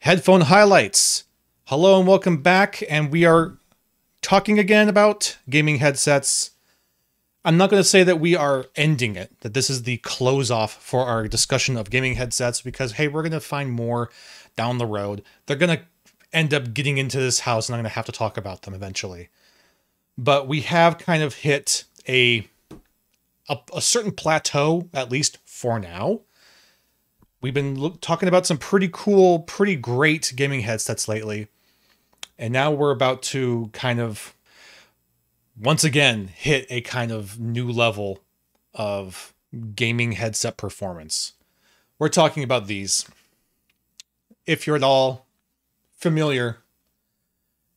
Headphone highlights. Hello and welcome back. And we are talking again about gaming headsets. I'm not going to say that we are ending it, that this is the close off for our discussion of gaming headsets because, hey, we're going to find more down the road. They're going to end up getting into this house and I'm going to have to talk about them eventually. But we have kind of hit a, a, a certain plateau, at least for now. We've been talking about some pretty cool, pretty great gaming headsets lately. And now we're about to kind of once again hit a kind of new level of gaming headset performance. We're talking about these. If you're at all familiar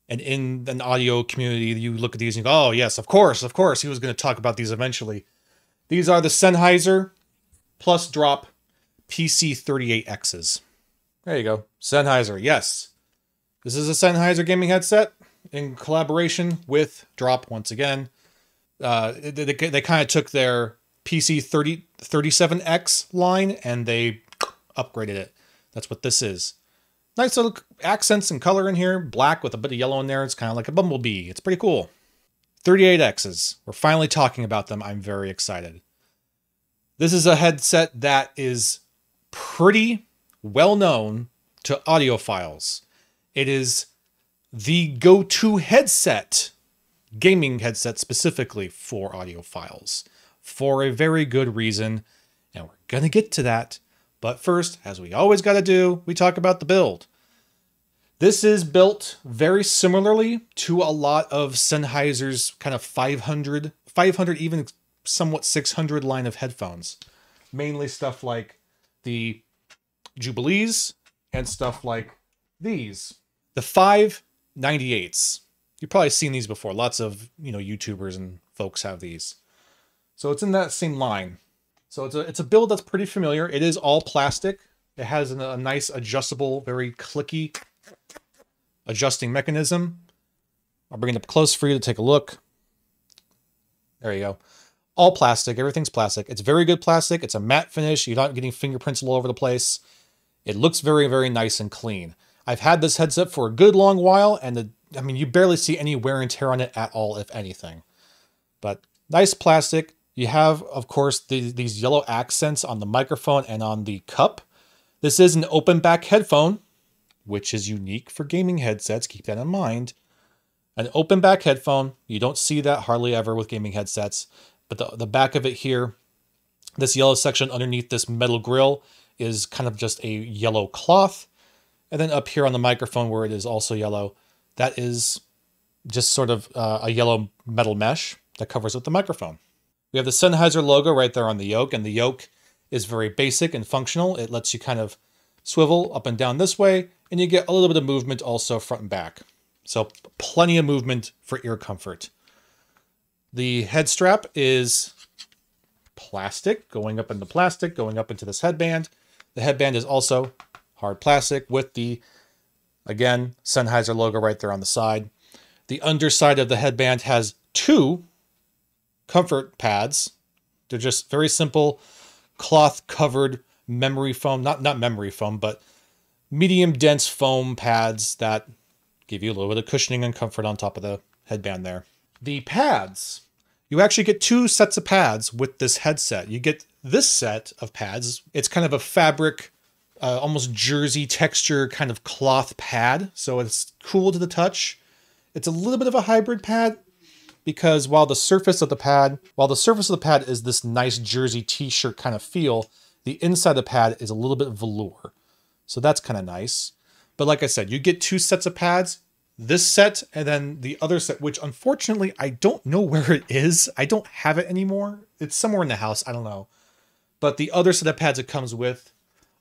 and in an audio community, you look at these and go, oh, yes, of course, of course, he was going to talk about these eventually. These are the Sennheiser Plus Drop PC38Xs. There you go. Sennheiser, yes. This is a Sennheiser gaming headset in collaboration with Drop once again. Uh, they, they, they kind of took their PC 30, 37X line and they upgraded it. That's what this is. Nice little accents and color in here. Black with a bit of yellow in there. It's kind of like a bumblebee. It's pretty cool. 38Xs. We're finally talking about them. I'm very excited. This is a headset that is pretty well known to audiophiles. It is the go to headset, gaming headset specifically for audiophiles, for a very good reason. And we're going to get to that. But first, as we always got to do, we talk about the build. This is built very similarly to a lot of Sennheiser's kind of 500, 500, even somewhat 600 line of headphones. Mainly stuff like the Jubilees and stuff like these. The 598s. You've probably seen these before. Lots of, you know, YouTubers and folks have these. So it's in that same line. So it's a, it's a build that's pretty familiar. It is all plastic. It has a, a nice adjustable, very clicky adjusting mechanism. I'll bring it up close for you to take a look. There you go. All plastic. Everything's plastic. It's very good plastic. It's a matte finish. You're not getting fingerprints all over the place. It looks very, very nice and clean. I've had this headset for a good long while, and the, I mean, you barely see any wear and tear on it at all, if anything. But nice plastic. You have, of course, the, these yellow accents on the microphone and on the cup. This is an open back headphone, which is unique for gaming headsets. Keep that in mind. An open back headphone. You don't see that hardly ever with gaming headsets. But the, the back of it here, this yellow section underneath this metal grill is kind of just a yellow cloth. And then up here on the microphone where it is also yellow, that is just sort of uh, a yellow metal mesh that covers up the microphone. We have the Sennheiser logo right there on the yoke, and the yoke is very basic and functional. It lets you kind of swivel up and down this way, and you get a little bit of movement also front and back. So plenty of movement for ear comfort. The head strap is plastic, going up into plastic, going up into this headband. The headband is also hard plastic with the, again, Sennheiser logo right there on the side. The underside of the headband has two comfort pads. They're just very simple cloth covered memory foam, not, not memory foam, but medium dense foam pads that give you a little bit of cushioning and comfort on top of the headband there. The pads, you actually get two sets of pads with this headset. You get this set of pads. It's kind of a fabric, uh, almost jersey texture kind of cloth pad. So it's cool to the touch. It's a little bit of a hybrid pad because while the surface of the pad, while the surface of the pad is this nice jersey t-shirt kind of feel, the inside of the pad is a little bit velour. So that's kind of nice. But like I said, you get two sets of pads, this set and then the other set, which unfortunately I don't know where it is. I don't have it anymore. It's somewhere in the house. I don't know. But the other set of pads it comes with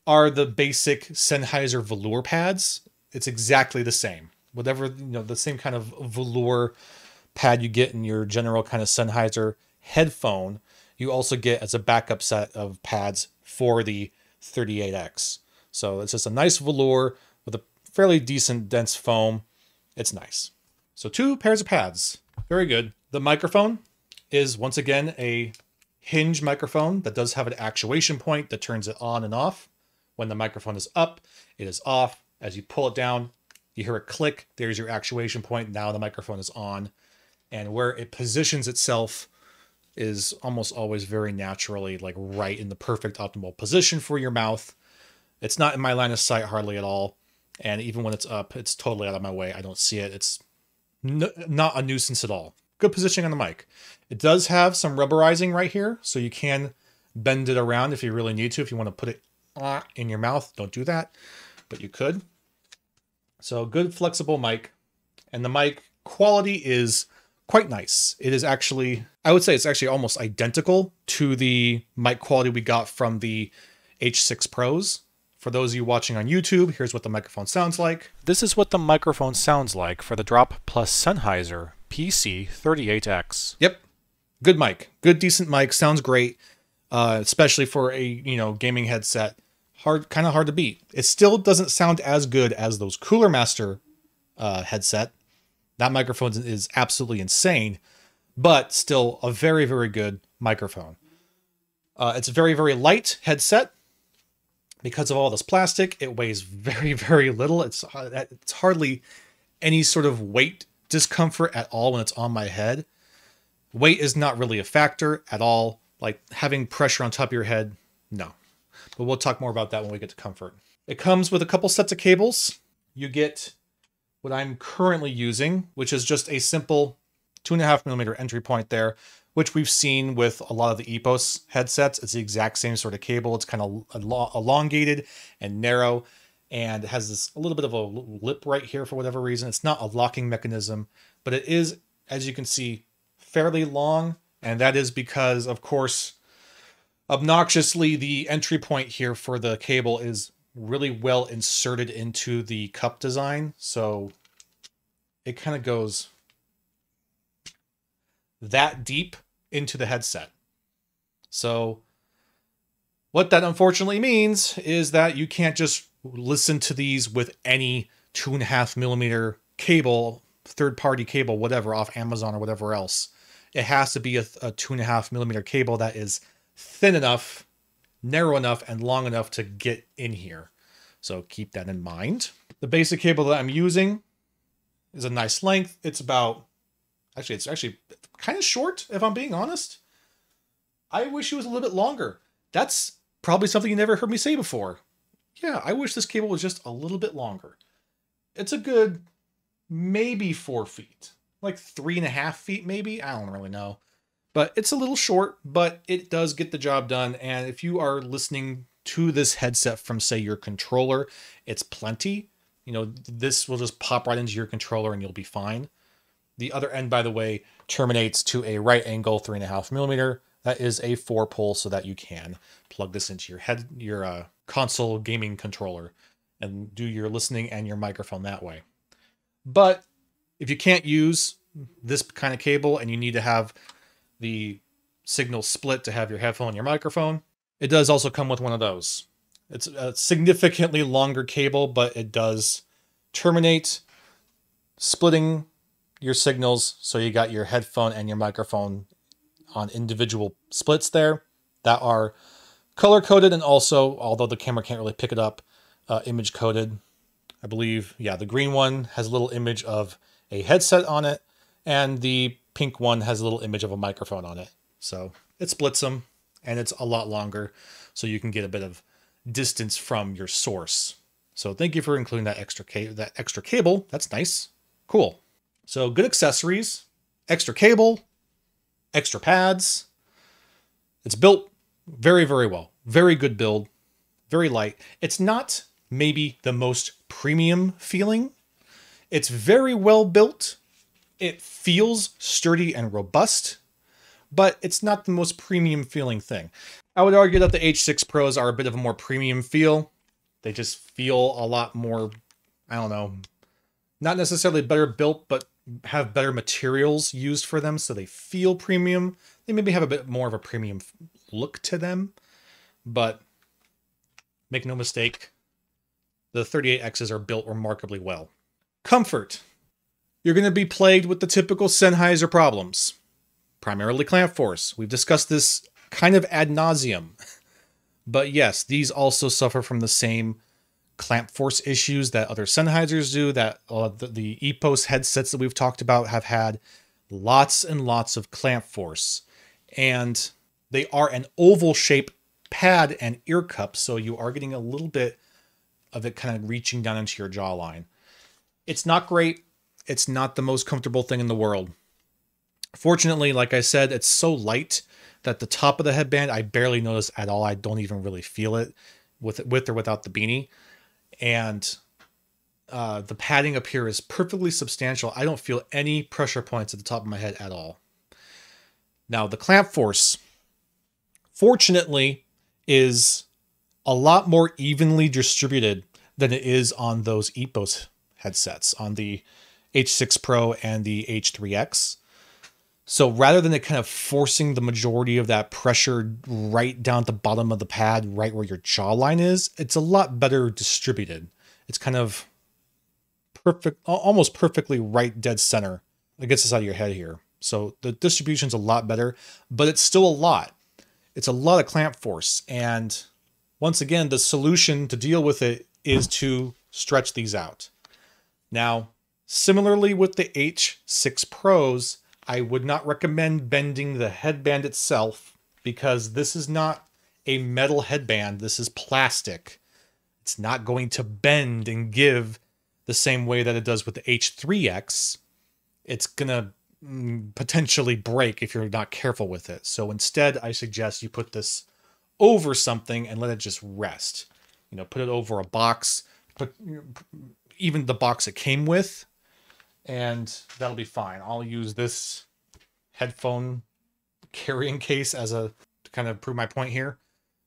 are the basic Sennheiser velour pads. It's exactly the same. Whatever, you know, the same kind of velour pad you get in your general kind of Sennheiser headphone, you also get as a backup set of pads for the 38X. So it's just a nice velour with a fairly decent dense foam. It's nice. So two pairs of pads. Very good. The microphone is once again a hinge microphone that does have an actuation point that turns it on and off. When the microphone is up, it is off. As you pull it down, you hear a click. There's your actuation point. Now the microphone is on. And where it positions itself is almost always very naturally like right in the perfect optimal position for your mouth. It's not in my line of sight hardly at all. And even when it's up, it's totally out of my way. I don't see it. It's not a nuisance at all. Good positioning on the mic. It does have some rubberizing right here, so you can bend it around if you really need to. If you want to put it uh, in your mouth, don't do that, but you could. So good flexible mic. And the mic quality is quite nice. It is actually, I would say it's actually almost identical to the mic quality we got from the H6 Pros. For those of you watching on YouTube, here's what the microphone sounds like. This is what the microphone sounds like for the Drop Plus Sennheiser PC38X. Yep. Good mic. Good decent mic. Sounds great. Uh, especially for a, you know, gaming headset. Hard kind of hard to beat. It still doesn't sound as good as those Cooler Master uh, headset. That microphone is absolutely insane, but still a very, very good microphone. Uh, it's a very, very light headset because of all this plastic, it weighs very, very little. It's uh, it's hardly any sort of weight discomfort at all when it's on my head. Weight is not really a factor at all. Like having pressure on top of your head, no. But we'll talk more about that when we get to comfort. It comes with a couple sets of cables. You get what I'm currently using, which is just a simple two and a half millimeter entry point there which we've seen with a lot of the EPOS headsets. It's the exact same sort of cable. It's kind of elongated and narrow and it has this a little bit of a lip right here for whatever reason. It's not a locking mechanism, but it is, as you can see, fairly long. And that is because, of course, obnoxiously, the entry point here for the cable is really well inserted into the cup design. So it kind of goes that deep into the headset. So, what that unfortunately means is that you can't just listen to these with any two and a half millimeter cable, third party cable, whatever, off Amazon or whatever else. It has to be a, a two and a half millimeter cable that is thin enough, narrow enough, and long enough to get in here. So keep that in mind. The basic cable that I'm using is a nice length. It's about, actually, it's actually kind of short, if I'm being honest. I wish it was a little bit longer. That's probably something you never heard me say before. Yeah, I wish this cable was just a little bit longer. It's a good maybe four feet, like three and a half feet, maybe. I don't really know. But it's a little short, but it does get the job done. And if you are listening to this headset from, say, your controller, it's plenty. You know, this will just pop right into your controller and you'll be fine. The other end, by the way, terminates to a right angle three and a half millimeter. That is a four pole so that you can plug this into your head, your uh, console gaming controller and do your listening and your microphone that way. But if you can't use this kind of cable and you need to have the signal split to have your headphone and your microphone, it does also come with one of those. It's a significantly longer cable, but it does terminate splitting your signals. So you got your headphone and your microphone on individual splits there that are color coded and also, although the camera can't really pick it up, uh, image coded. I believe, yeah, the green one has a little image of a headset on it, and the pink one has a little image of a microphone on it. So it splits them, and it's a lot longer, so you can get a bit of distance from your source. So thank you for including that extra that extra cable. That's nice. Cool. So good accessories, extra cable, extra pads. It's built very, very well. Very good build, very light. It's not maybe the most premium feeling. It's very well built. It feels sturdy and robust, but it's not the most premium feeling thing. I would argue that the H6 Pros are a bit of a more premium feel. They just feel a lot more, I don't know, not necessarily better built, but have better materials used for them so they feel premium. They maybe have a bit more of a premium look to them, but make no mistake, the 38Xs are built remarkably well. Comfort. You're going to be plagued with the typical Sennheiser problems, primarily clamp force. We've discussed this kind of ad nauseum. But yes, these also suffer from the same clamp force issues that other Sennheisers do, that uh, the, the EPOS headsets that we've talked about have had lots and lots of clamp force. And they are an oval shape pad and ear cup, so you are getting a little bit of it kind of reaching down into your jawline. It's not great. It's not the most comfortable thing in the world. Fortunately, like I said, it's so light that the top of the headband I barely notice at all. I don't even really feel it with with or without the beanie. And uh, the padding up here is perfectly substantial. I don't feel any pressure points at the top of my head at all. Now, the clamp force, fortunately, is a lot more evenly distributed than it is on those EPOS headsets, on the H6 Pro and the H3X. So rather than it kind of forcing the majority of that pressure right down at the bottom of the pad, right where your jawline is, it's a lot better distributed. It's kind of perfect, almost perfectly right dead center. Gets us out of your head here. So the distribution's a lot better, but it's still a lot. It's a lot of clamp force. And once again, the solution to deal with it is to stretch these out. Now, similarly with the H6 Pros, I would not recommend bending the headband itself because this is not a metal headband. This is plastic. It's not going to bend and give the same way that it does with the H3X. It's going to mm, potentially break if you're not careful with it. So instead, I suggest you put this over something and let it just rest. You know, put it over a box, put even the box it came with, and that'll be fine. I'll use this headphone carrying case as a to kind of prove my point here.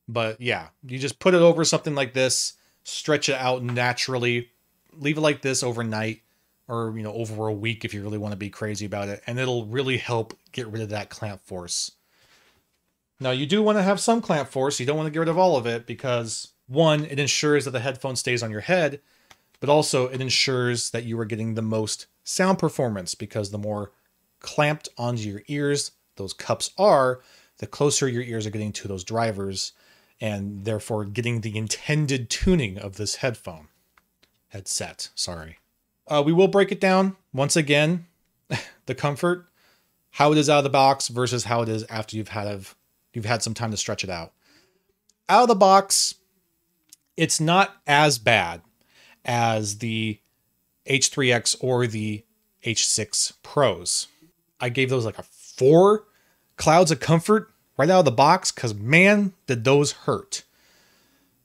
But yeah, you just put it over something like this, stretch it out naturally, leave it like this overnight or you know over a week if you really want to be crazy about it and it'll really help get rid of that clamp force. Now you do want to have some clamp force, you don't want to get rid of all of it because one, it ensures that the headphone stays on your head, but also it ensures that you are getting the most sound performance because the more clamped onto your ears those cups are, the closer your ears are getting to those drivers and therefore getting the intended tuning of this headphone. Headset, sorry. Uh, we will break it down once again. the comfort, how it is out of the box versus how it is after you've had a, you've had some time to stretch it out. Out of the box, it's not as bad as the H3X or the H6 Pros. I gave those like a four clouds of comfort right out of the box because man, did those hurt.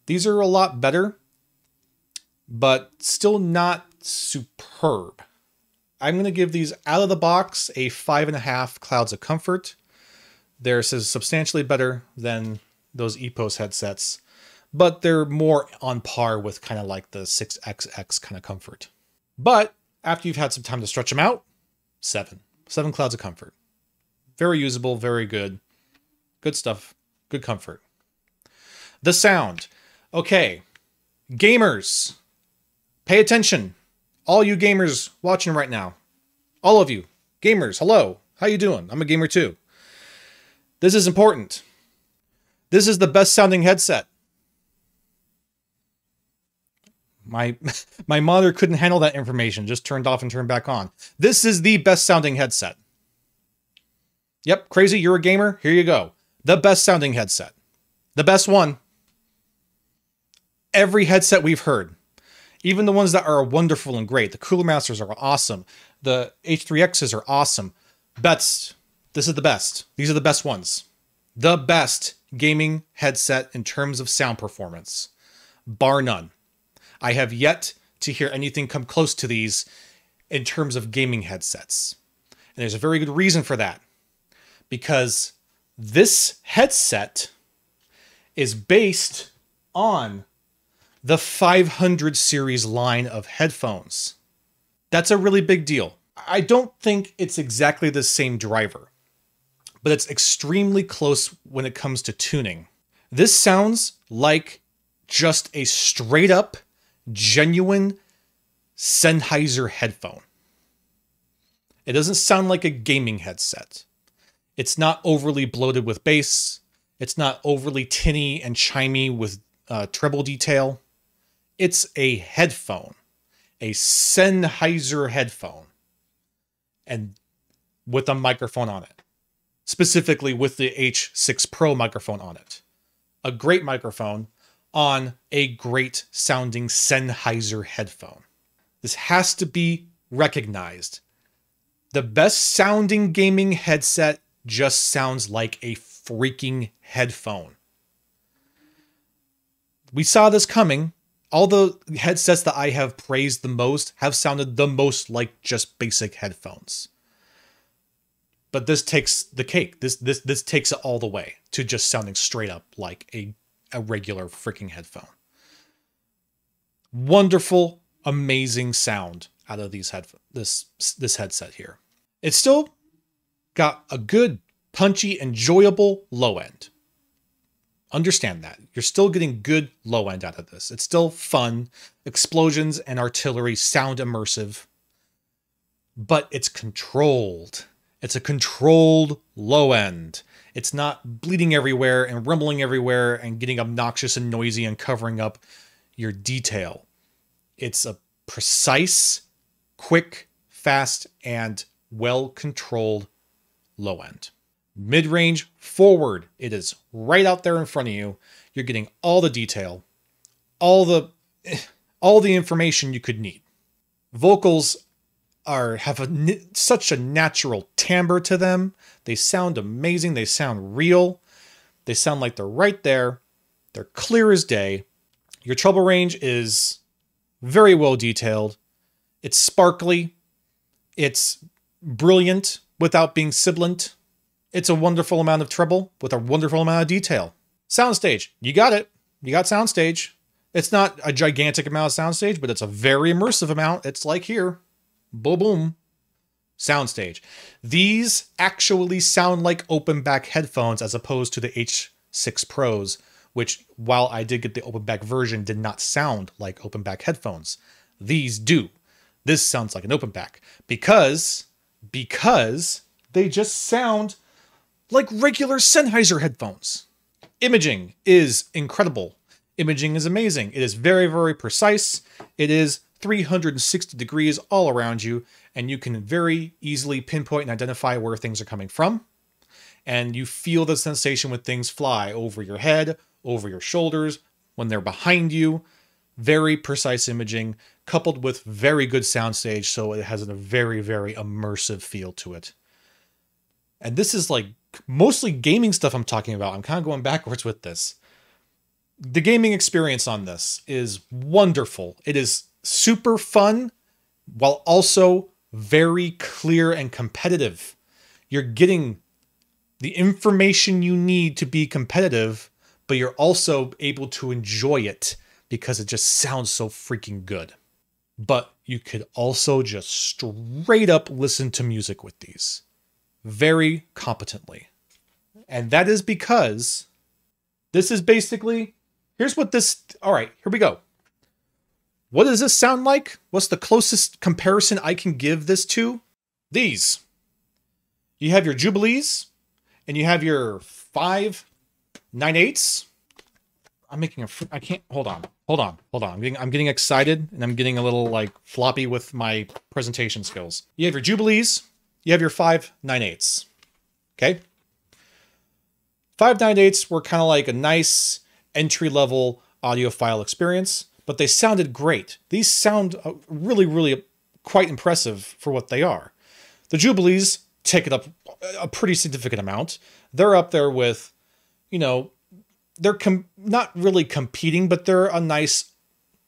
These are a lot better, but still not superb. I'm going to give these out of the box a five and a half clouds of comfort. They're substantially better than those EPOS headsets, but they're more on par with kind of like the 6XX kind of comfort. But after you've had some time to stretch them out, seven. Seven Clouds of Comfort. Very usable, very good. Good stuff. Good comfort. The sound. Okay. Gamers, pay attention. All you gamers watching right now. All of you. Gamers, hello. How you doing? I'm a gamer too. This is important. This is the best sounding headset. My my mother couldn't handle that information, just turned off and turned back on. This is the best sounding headset. Yep, crazy, you're a gamer? Here you go. The best sounding headset. The best one. Every headset we've heard, even the ones that are wonderful and great, the Cooler Masters are awesome. The H3Xs are awesome. Best. This is the best. These are the best ones. The best gaming headset in terms of sound performance. Bar none. I have yet to hear anything come close to these in terms of gaming headsets. And there's a very good reason for that. Because this headset is based on the 500 series line of headphones. That's a really big deal. I don't think it's exactly the same driver, but it's extremely close when it comes to tuning. This sounds like just a straight up genuine Sennheiser headphone. It doesn't sound like a gaming headset. It's not overly bloated with bass. It's not overly tinny and chimey with uh, treble detail. It's a headphone, a Sennheiser headphone, and with a microphone on it, specifically with the H6 Pro microphone on it. A great microphone on a great sounding Sennheiser headphone. This has to be recognized. The best sounding gaming headset just sounds like a freaking headphone. We saw this coming. All the headsets that I have praised the most have sounded the most like just basic headphones. But this takes the cake. This this this takes it all the way to just sounding straight up like a, a regular freaking headphone. Wonderful, amazing sound out of these head this this headset here. It's still got a good, punchy, enjoyable low end. Understand that. You're still getting good low end out of this. It's still fun. Explosions and artillery sound immersive, but it's controlled. It's a controlled low end. It's not bleeding everywhere and rumbling everywhere and getting obnoxious and noisy and covering up your detail. It's a precise, quick, fast, and well controlled low end. Mid range, forward, it is right out there in front of you. You're getting all the detail, all the all the information you could need. Vocals are have a, such a natural timbre to them. They sound amazing. They sound real. They sound like they're right there. They're clear as day. Your treble range is very well detailed. It's sparkly. It's brilliant without being sibilant. It's a wonderful amount of treble with a wonderful amount of detail. Soundstage, you got it. You got soundstage. It's not a gigantic amount of soundstage, but it's a very immersive amount. It's like here. Boom, boom. Soundstage. These actually sound like open back headphones as opposed to the H6 Pros, which, while I did get the open back version, did not sound like open back headphones. These do. This sounds like an open back because because they just sound like regular Sennheiser headphones. Imaging is incredible. Imaging is amazing. It is very, very precise. It is 360 degrees all around you, and you can very easily pinpoint and identify where things are coming from. And you feel the sensation when things fly over your head, over your shoulders, when they're behind you. Very precise imaging, coupled with very good soundstage, so it has a very, very immersive feel to it. And this is like mostly gaming stuff I'm talking about. I'm kind of going backwards with this. The gaming experience on this is wonderful. It is super fun while also very clear and competitive. You're getting the information you need to be competitive, but you're also able to enjoy it because it just sounds so freaking good. But you could also just straight up listen to music with these very competently. And that is because this is basically here's what this all right, here we go. What does this sound like? What's the closest comparison I can give this to? These. You have your Jubilees and you have your five nine eights. I'm making a. I can't. Hold on. Hold on. Hold on. I'm getting. I'm getting excited and I'm getting a little like floppy with my presentation skills. You have your jubilees. You have your five nine eights. Okay. Five nine eights were kind of like a nice entry level audiophile experience, but they sounded great. These sound uh, really, really quite impressive for what they are. The jubilees take it up a pretty significant amount. They're up there with, you know, they're com- not really competing, but they're a nice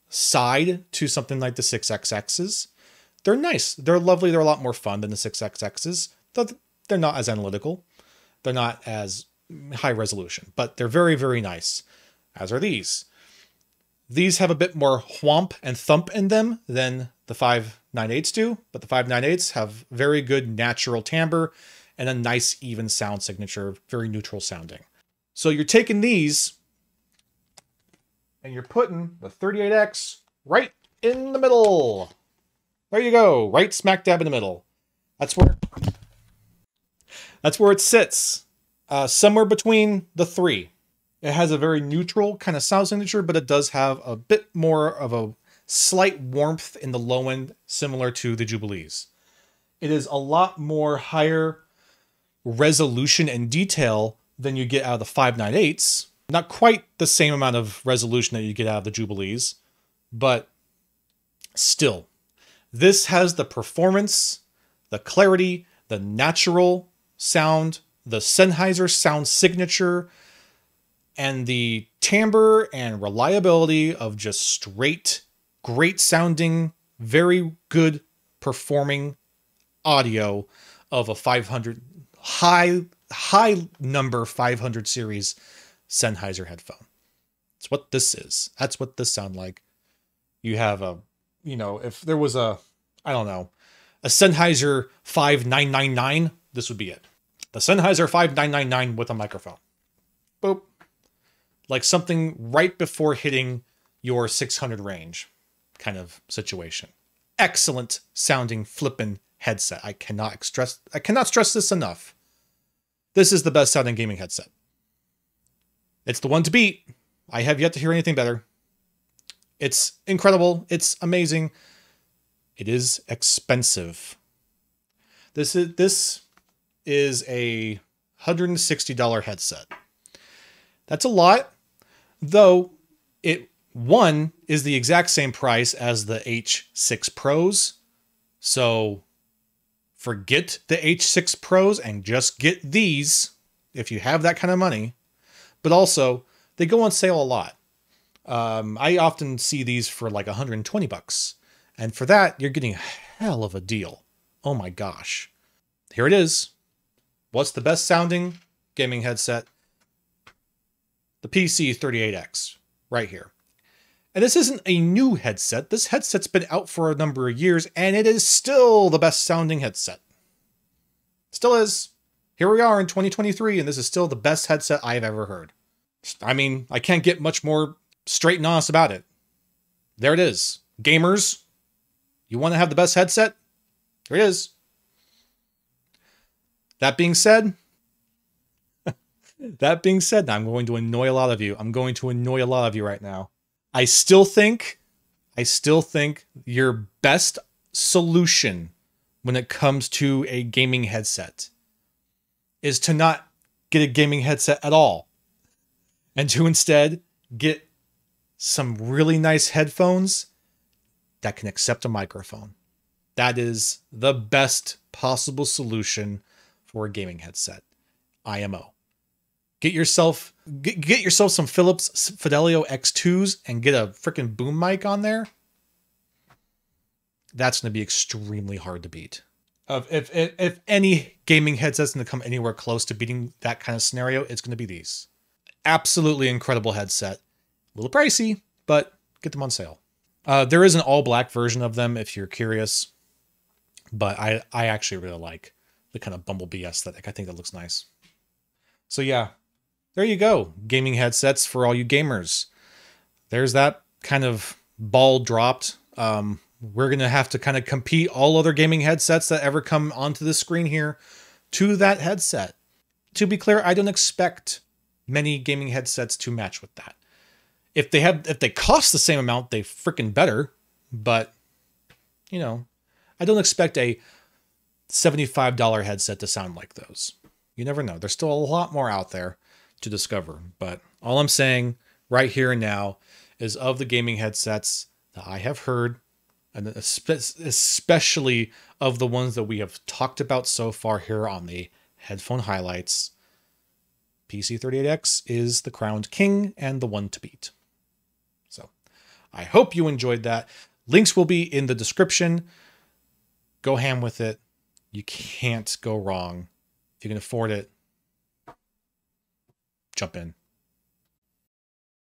side to something like the 6XXs. They're nice. They're lovely. They're a lot more fun than the 6XXs. They're not as analytical. They're not as high resolution, but they're very, very nice, as are these. These have a bit more whomp and thump in them than the 598s do, but the 598s have very good natural timbre and a nice even sound signature, very neutral sounding. So you're taking these and you're putting the 38X right in the middle. There you go, right smack dab in the middle. That's where that's where it sits, uh, somewhere between the three. It has a very neutral kind of sound signature, but it does have a bit more of a slight warmth in the low end, similar to the Jubilees. It is a lot more higher resolution and detail than you get out of the 598s. Not quite the same amount of resolution that you get out of the Jubilees, but still. This has the performance, the clarity, the natural sound, the Sennheiser sound signature, and the timbre and reliability of just straight, great sounding, very good performing audio of a 500 high high number 500 series Sennheiser headphone. It's what this is. That's what this sound like. You have a, you know, if there was a, I don't know, a Sennheiser 5999, this would be it. The Sennheiser 5999 with a microphone. Like something right before hitting your 600 range kind of situation. Excellent sounding flippin' headset. I cannot stress I cannot stress this enough. This is the best sounding gaming headset. It's the one to beat. I have yet to hear anything better. It's incredible. It's amazing. It is expensive. This is this is a $160 headset. That's a lot, though it one is the exact same price as the H6 Pros. So forget the H6 Pros and just get these if you have that kind of money. But also, they go on sale a lot. Um, I often see these for like 120 bucks. And for that, you're getting a hell of a deal. Oh my gosh. Here it is. What's the best sounding gaming headset? The PC38X, right here. And this isn't a new headset. This headset's been out for a number of years, and it is still the best sounding headset. Still is. Here we are in 2023, and this is still the best headset I've ever heard. I mean, I can't get much more straight and honest about it. There it is. Gamers, you want to have the best headset? Here it is. That being said, that being said, I'm going to annoy a lot of you. I'm going to annoy a lot of you right now. I still think, I still think your best solution when it comes to a gaming headset is to not get a gaming headset at all and to instead get some really nice headphones that can accept a microphone. That is the best possible solution for a gaming headset. IMO. Get yourself get, get yourself some Philips Fidelio X2s and get a freaking boom mic on there. That's going to be extremely hard to beat. If, if, if, any gaming headset's going to come anywhere close to beating that kind of scenario, it's going to be these. Absolutely incredible headset. A little pricey, but get them on sale. Uh, there is an all black version of them if you're curious, but I, I actually really like the kind of bumblebee aesthetic. I think that looks nice. So yeah, there you go. Gaming headsets for all you gamers. There's that kind of ball dropped. Um, we're going to have to kind of compete all other gaming headsets that ever come onto the screen here to that headset. To be clear, I don't expect many gaming headsets to match with that. If they have if they cost the same amount, they freaking better, but you know, I don't expect a $75 headset to sound like those. You never know. There's still a lot more out there to discover, but all I'm saying right here and now is of the gaming headsets that I have heard and especially of the ones that we have talked about so far here on the headphone highlights, PC38X is the crowned king and the one to beat. So I hope you enjoyed that. Links will be in the description. Go ham with it. You can't go wrong. If you can afford it, jump in.